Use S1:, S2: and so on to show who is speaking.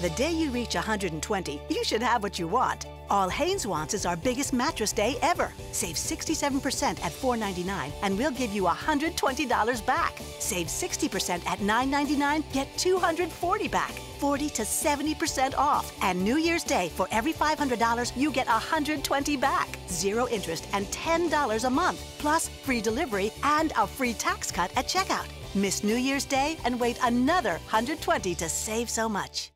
S1: The day you reach 120, you should have what you want. All Haynes wants is our biggest mattress day ever. Save 67% at $499 and we'll give you $120 back. Save 60% at $999, get $240 back. 40 to 70% off. And New Year's Day, for every $500, you get $120 back. Zero interest and $10 a month. Plus free delivery and a free tax cut at checkout. Miss New Year's Day and wait another 120 to save so much.